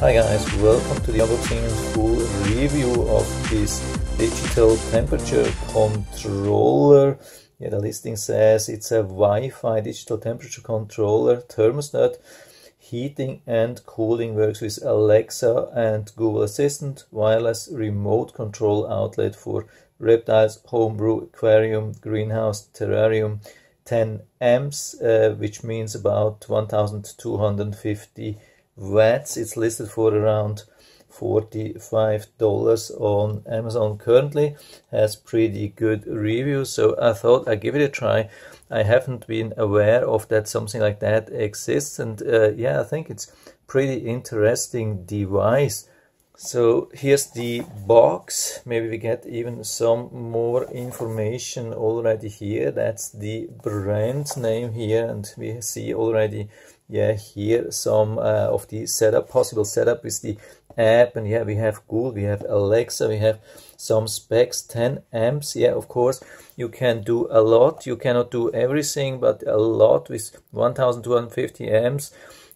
Hi guys, welcome to the unboxing full review of this digital temperature controller. Yeah, the listing says it's a Wi-Fi digital temperature controller thermostat. Heating and cooling works with Alexa and Google Assistant. Wireless remote control outlet for reptiles, homebrew, aquarium, greenhouse, terrarium. 10 amps, uh, which means about 1250 watts. It's listed for around $45 on Amazon currently. Has pretty good reviews, so I thought I'd give it a try. I haven't been aware of that something like that exists, and uh, yeah, I think it's pretty interesting device. So here's the box. Maybe we get even some more information already here. That's the brand name here, and we see already yeah here some uh, of the setup possible setup with the app and yeah we have google we have alexa we have some specs 10 amps yeah of course you can do a lot you cannot do everything but a lot with 1250 amps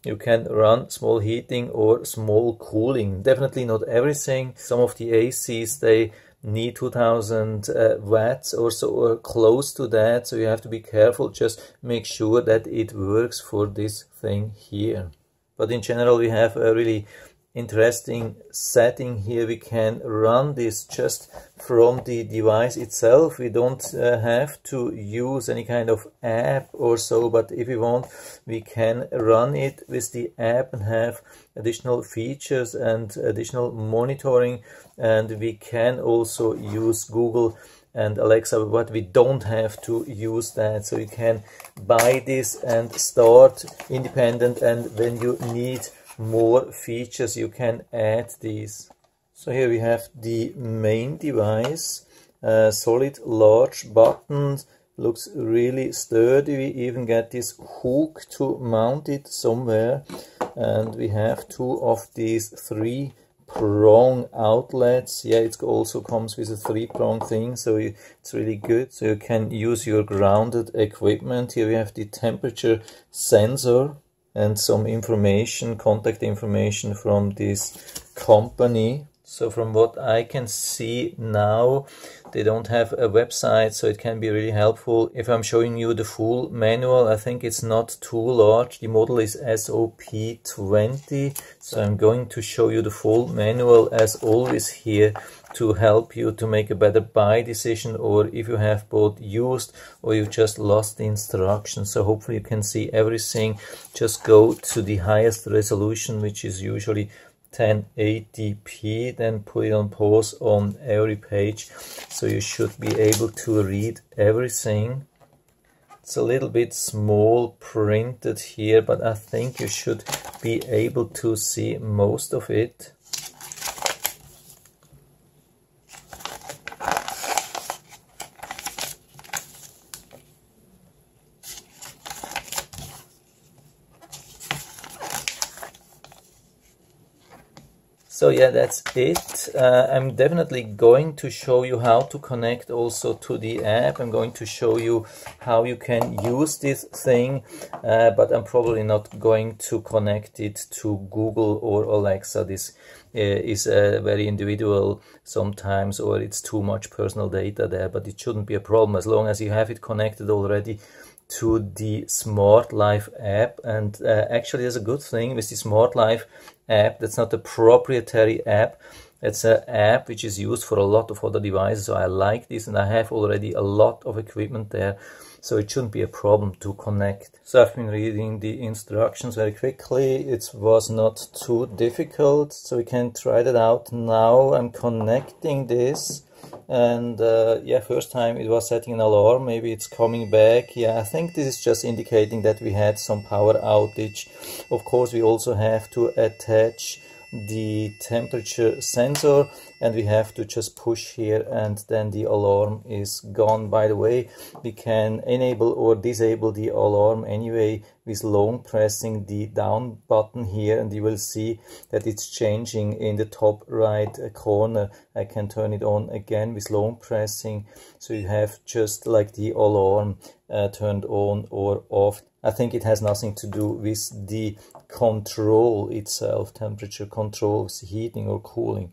you can run small heating or small cooling. Definitely not everything. Some of the acs they need 2000 uh, watts or so or close to that. So you have to be careful. Just make sure that it works for this thing here. But in general we have a really interesting setting here. We can run this just from the device itself. We don't uh, have to use any kind of app or so but if we want we can run it with the app and have additional features and additional monitoring. And we can also use Google and Alexa but we don't have to use that. So you can buy this and start independent. And when you need more features you can add these. So here we have the main device, uh, solid large buttons, looks really sturdy. We even get this hook to mount it somewhere. And we have two of these three prong outlets. Yeah it also comes with a three prong thing so it's really good. So you can use your grounded equipment. Here we have the temperature sensor and some information, contact information from this company. So from what I can see now, they don't have a website, so it can be really helpful. If I'm showing you the full manual, I think it's not too large. The model is SOP20, so I'm going to show you the full manual as always here to help you to make a better buy decision or if you have both used or you just lost the instructions. So hopefully you can see everything. Just go to the highest resolution, which is usually 1080p, then put it on pause on every page. So you should be able to read everything. It's a little bit small printed here, but I think you should be able to see most of it. So yeah, that's it. Uh, I'm definitely going to show you how to connect also to the app. I'm going to show you how you can use this thing, uh, but I'm probably not going to connect it to Google or Alexa. This uh, is uh, very individual sometimes, or it's too much personal data there, but it shouldn't be a problem as long as you have it connected already to the Smart Life app. And uh, actually, there's a good thing with the Smart Life app. That's not a proprietary app. It's an app which is used for a lot of other devices. So I like this, and I have already a lot of equipment there. So it shouldn't be a problem to connect. So I've been reading the instructions very quickly. It was not too difficult. So we can try that out now. I'm connecting this and uh, yeah first time it was setting an alarm maybe it's coming back yeah I think this is just indicating that we had some power outage of course we also have to attach the temperature sensor and we have to just push here and then the alarm is gone. By the way we can enable or disable the alarm anyway with long pressing the down button here and you will see that it's changing in the top right corner. I can turn it on again with long pressing so you have just like the alarm uh, turned on or off I think it has nothing to do with the control itself, temperature controls, heating or cooling.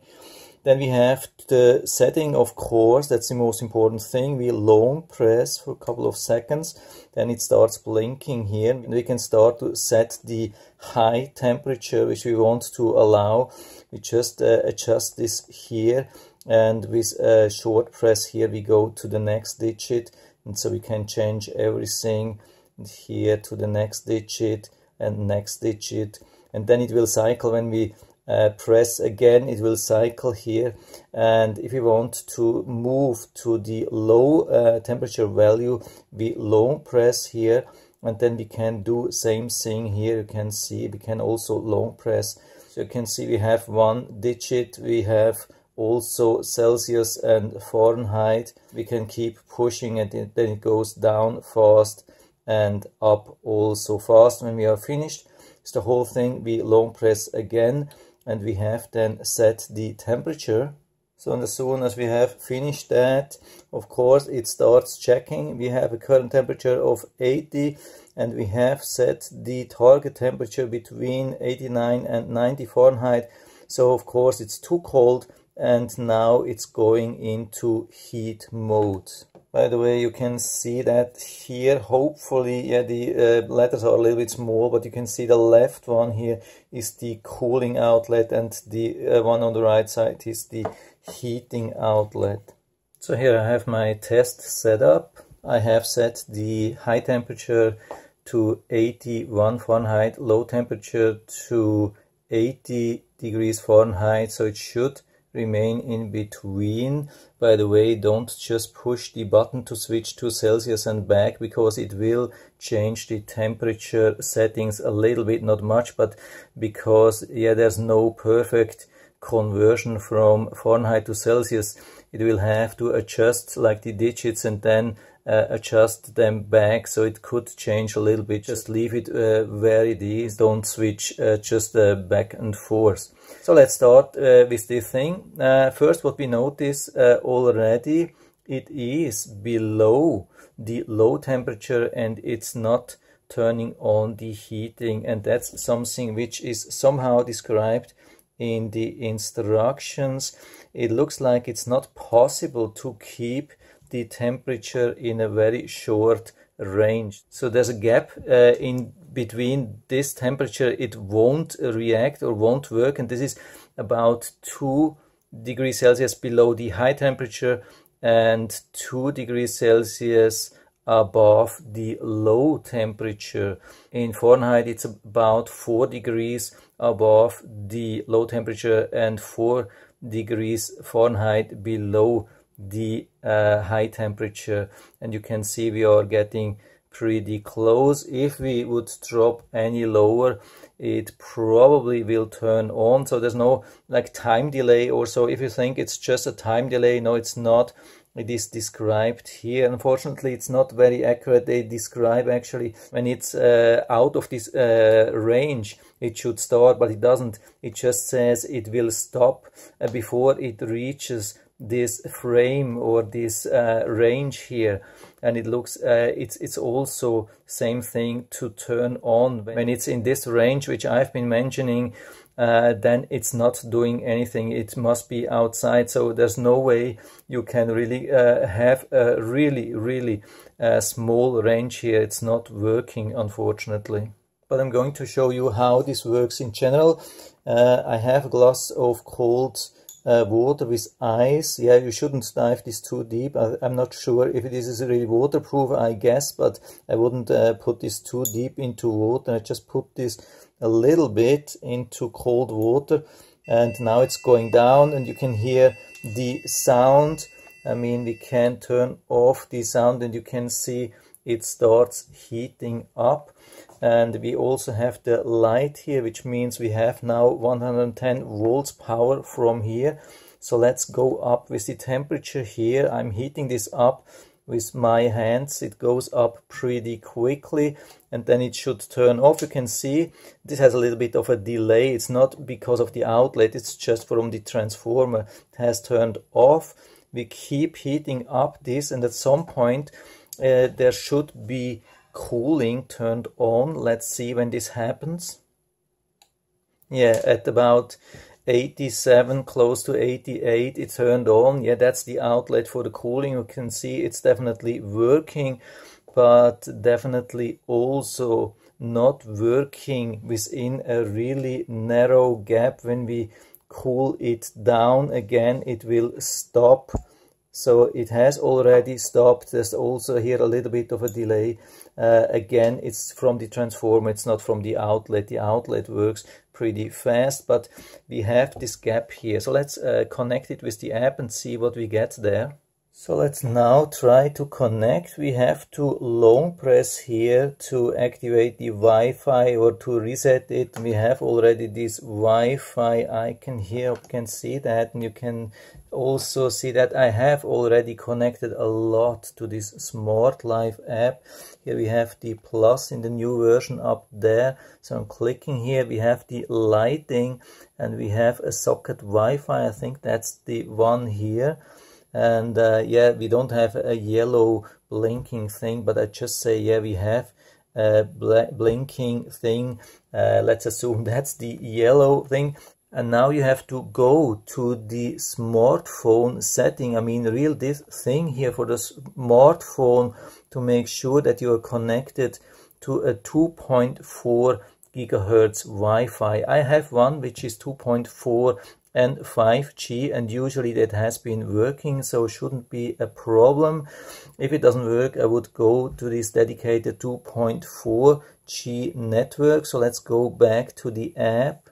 Then we have the setting, of course, that's the most important thing. We long press for a couple of seconds, then it starts blinking here. And we can start to set the high temperature, which we want to allow. We just uh, adjust this here, and with a short press here, we go to the next digit, and so we can change everything here to the next digit and next digit, and then it will cycle when we uh, press again it will cycle here. And if we want to move to the low uh, temperature value we long press here. And then we can do same thing here. You can see we can also long press. So you can see we have one digit. We have also Celsius and Fahrenheit. We can keep pushing it then it goes down fast and up also fast when we are finished so the whole thing we long press again and we have then set the temperature. So as soon as we have finished that, of course, it starts checking. We have a current temperature of 80 and we have set the target temperature between 89 and 90 Fahrenheit. So of course it's too cold and now it's going into heat mode. By the way, you can see that here, hopefully, yeah, the uh, letters are a little bit small, but you can see the left one here is the cooling outlet and the uh, one on the right side is the heating outlet. So here I have my test set up. I have set the high temperature to 81 Fahrenheit, low temperature to 80 degrees Fahrenheit, so it should remain in between. By the way, don't just push the button to switch to Celsius and back because it will change the temperature settings a little bit, not much, but because, yeah, there's no perfect conversion from Fahrenheit to Celsius, it will have to adjust like the digits and then uh, adjust them back so it could change a little bit. Just leave it uh, where it is. Don't switch uh, just uh, back and forth. So let's start uh, with this thing. Uh, first what we notice already it is below the low temperature and it's not turning on the heating. And that's something which is somehow described in the instructions. It looks like it's not possible to keep the temperature in a very short range. So there's a gap uh, in between this temperature, it won't react or won't work. And this is about 2 degrees Celsius below the high temperature and 2 degrees Celsius above the low temperature. In Fahrenheit, it's about 4 degrees above the low temperature and 4 degrees Fahrenheit below the uh, high temperature and you can see we are getting pretty close. If we would drop any lower it probably will turn on. So there's no like time delay or so. If you think it's just a time delay no it's not. It is described here. Unfortunately it's not very accurate. They describe actually when it's uh, out of this uh, range it should start but it doesn't. It just says it will stop uh, before it reaches this frame or this uh, range here and it looks uh, it's it's also same thing to turn on. When it's in this range which I've been mentioning uh, then it's not doing anything. It must be outside. So there's no way you can really uh, have a really really uh, small range here. It's not working unfortunately. But I'm going to show you how this works in general. Uh, I have glass of cold uh, water with ice. Yeah, you shouldn't dive this too deep. I, am not sure if this is really waterproof, I guess, but I wouldn't uh, put this too deep into water. I just put this a little bit into cold water and now it's going down and you can hear the sound. I mean, we can turn off the sound and you can see it starts heating up and we also have the light here which means we have now 110 volts power from here. So let's go up with the temperature here. I'm heating this up with my hands. It goes up pretty quickly and then it should turn off. You can see this has a little bit of a delay. It's not because of the outlet it's just from the transformer. It has turned off. We keep heating up this and at some point uh, there should be cooling turned on. Let's see when this happens. Yeah, at about 87, close to 88, it turned on. Yeah, that's the outlet for the cooling. You can see it's definitely working, but definitely also not working within a really narrow gap. When we cool it down again, it will stop. So it has already stopped. There's also here a little bit of a delay. Uh, again, it's from the transformer, it's not from the outlet. The outlet works pretty fast, but we have this gap here. So let's uh, connect it with the app and see what we get there. So let's now try to connect. We have to long press here to activate the Wi-Fi or to reset it. We have already this Wi-Fi icon here. You can see that and you can also see that I have already connected a lot to this Smart Life app. Here we have the plus in the new version up there. So I'm clicking here. We have the lighting and we have a socket Wi-Fi. I think that's the one here and uh, yeah we don't have a yellow blinking thing but I just say yeah we have a blinking thing. Uh, let's assume that's the yellow thing. And now you have to go to the smartphone setting. I mean real this thing here for the smartphone to make sure that you are connected to a 2.4 gigahertz Wi-Fi. I have one which is 2.4 and 5G and usually that has been working so shouldn't be a problem. If it doesn't work I would go to this dedicated 2.4G network. So let's go back to the app.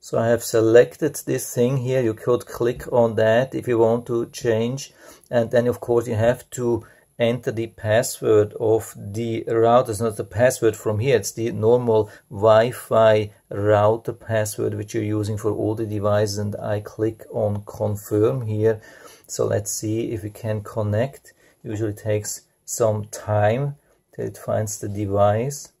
So I have selected this thing here. You could click on that if you want to change and then of course you have to enter the password of the router. It's not the password from here, it's the normal Wi-Fi router password which you're using for all the devices and I click on confirm here. So let's see if we can connect. Usually takes some time till it finds the device.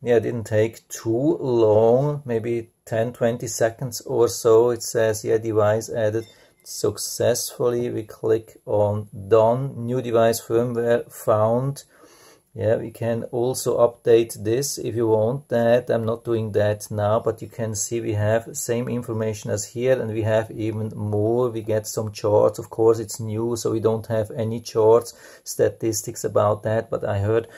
Yeah, it didn't take too long, maybe 10-20 seconds or so. It says, yeah, device added successfully we click on done new device firmware found. Yeah we can also update this if you want that. I'm not doing that now but you can see we have same information as here and we have even more. We get some charts. Of course it's new so we don't have any charts statistics about that but i heard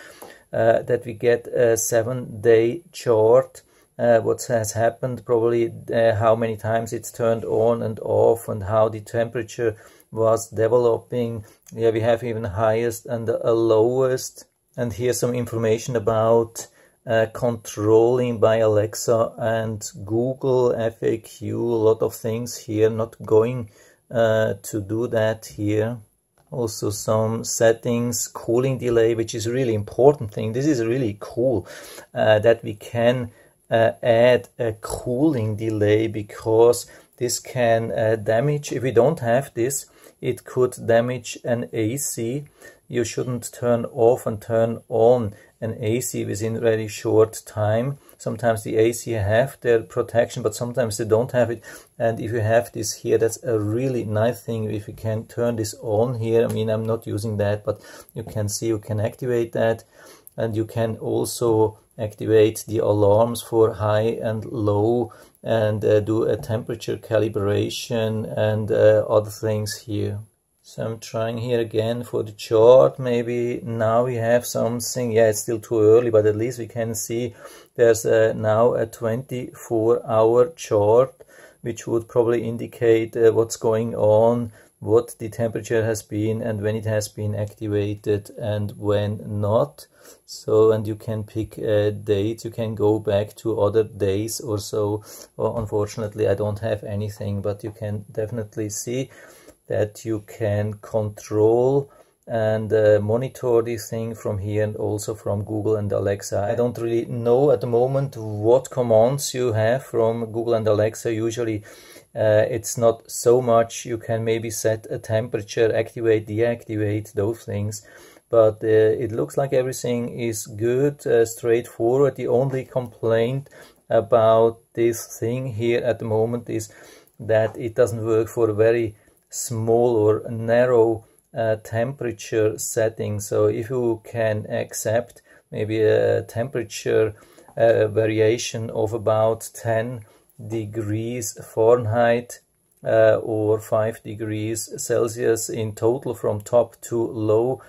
uh, that we get a seven day chart uh, what has happened, probably uh, how many times it's turned on and off, and how the temperature was developing. Yeah, we have even highest and a lowest. And here's some information about uh, controlling by Alexa and Google FAQ, a lot of things here, not going uh, to do that here also some settings cooling delay which is really important thing this is really cool uh, that we can uh, add a cooling delay because this can uh, damage, if we don't have this, it could damage an AC. You shouldn't turn off and turn on an AC within very short time. Sometimes the AC have their protection, but sometimes they don't have it. And if you have this here, that's a really nice thing. If you can turn this on here, I mean, I'm not using that, but you can see you can activate that. And you can also activate the alarms for high and low and uh, do a temperature calibration and uh, other things here. So I'm trying here again for the chart. Maybe now we have something. Yeah, it's still too early, but at least we can see there's uh, now a 24 hour chart, which would probably indicate uh, what's going on what the temperature has been and when it has been activated and when not so and you can pick a date you can go back to other days or so well, unfortunately i don't have anything but you can definitely see that you can control and uh, monitor this thing from here and also from Google and Alexa. I don't really know at the moment what commands you have from Google and Alexa. Usually uh, it's not so much. You can maybe set a temperature, activate, deactivate, those things. But uh, it looks like everything is good, uh, straightforward. The only complaint about this thing here at the moment is that it doesn't work for a very small or narrow uh, temperature setting. So if you can accept maybe a temperature uh, variation of about 10 degrees Fahrenheit uh, or 5 degrees Celsius in total from top to low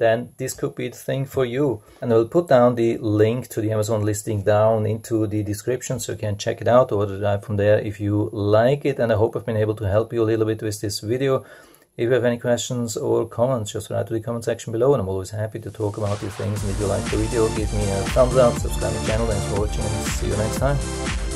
then this could be the thing for you. And I will put down the link to the Amazon listing down into the description so you can check it out or drive from there if you like it. And I hope I've been able to help you a little bit with this video. If you have any questions or comments, just write to the comment section below and I'm always happy to talk about these things. And if you like the video, give me a thumbs up, subscribe to the channel, thanks for watching and see you next time.